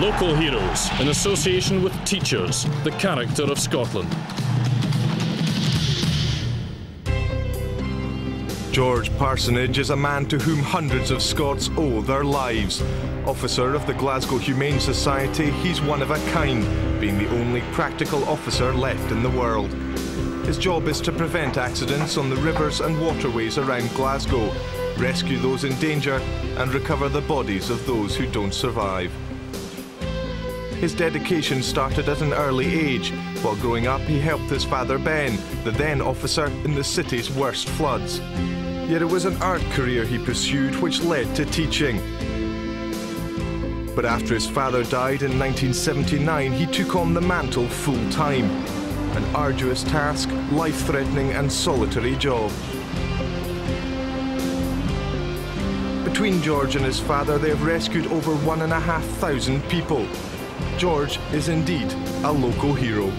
Local Heroes, in association with Teachers, the character of Scotland. George Parsonage is a man to whom hundreds of Scots owe their lives. Officer of the Glasgow Humane Society, he's one of a kind, being the only practical officer left in the world. His job is to prevent accidents on the rivers and waterways around Glasgow, rescue those in danger, and recover the bodies of those who don't survive. His dedication started at an early age. While growing up, he helped his father Ben, the then officer, in the city's worst floods. Yet it was an art career he pursued which led to teaching. But after his father died in 1979, he took on the mantle full time. An arduous task, life threatening, and solitary job. Between George and his father, they have rescued over one and a half thousand people. George is indeed a local hero.